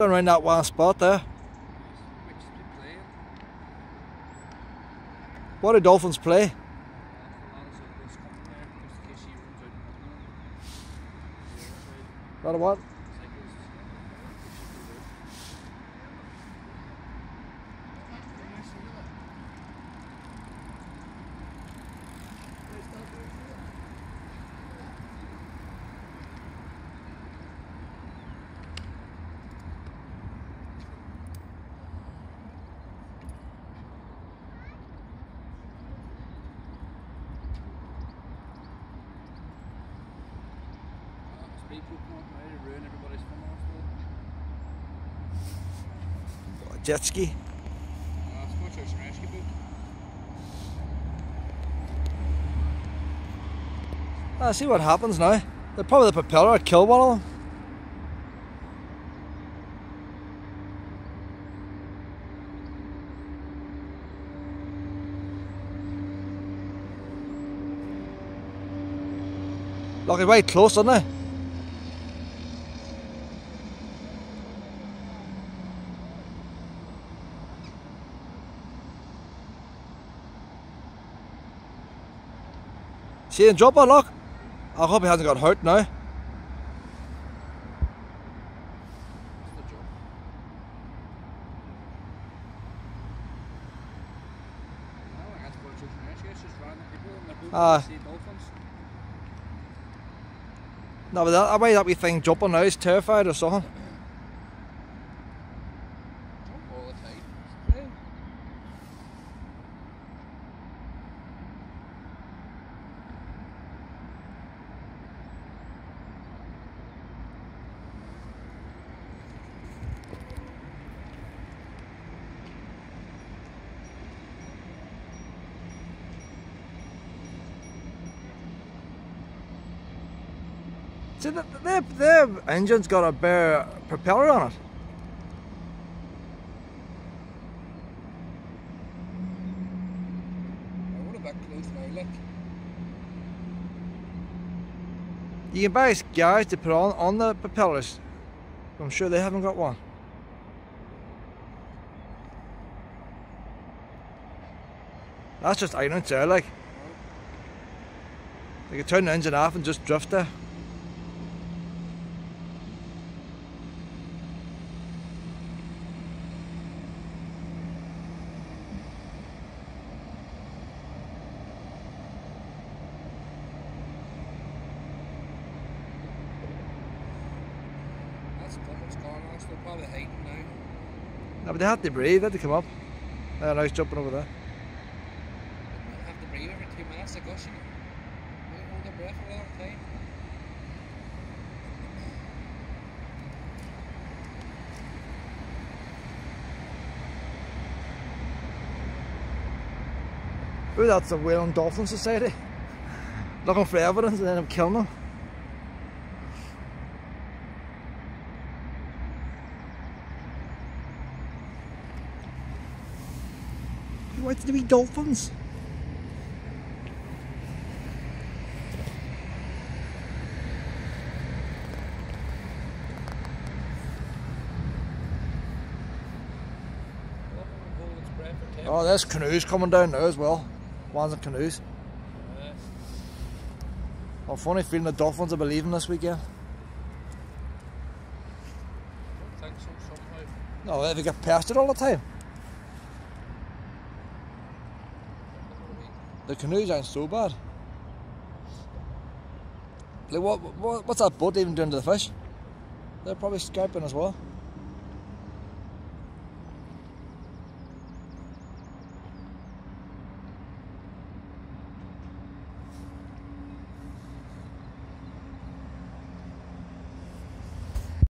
Going around that one spot there. What do dolphins play? What a what? People come up now to ruin everybody's fun. Jet ski. Uh, it's much a rescue boat. Ah, see what happens now. They're probably the propeller would kill one of them. Lucky right close, isn't they? See him drop look. I hope he hasn't got hurt now. The job. No, I guess for children rescue, it's just random people in ah. the boat Aye. see dolphins. No, but that, that way that we thing jumping now is terrified or something. Jump all the time. It's great. See, the, their, their engine's got a bare propeller on it. I want a bit close now, look. You can buy guys to put on on the propellers. I'm sure they haven't got one. That's just ignorance there, like. They could turn the engine off and just drift there. That's what's going on. Still probably hiding now. No, but they have to breathe, they have to come up. There, now he's jumping over there. They have to breathe every two minutes, I guess. You know. They hold their breath for a long time. Ooh, that's the Whale and Dolphin Society. Looking for evidence and then I'm killing them. Did there be dolphins? Dolphin will hold its breath for 10 Oh, there's canoes coming down now as well. Ones and canoes. I'm funny feeling the dolphins are believing this weekend. I don't think so, somehow. No, they get pestered all the time. The canoes aren't so bad. Like what, what what's that boat even doing to the fish? They're probably scalping as well.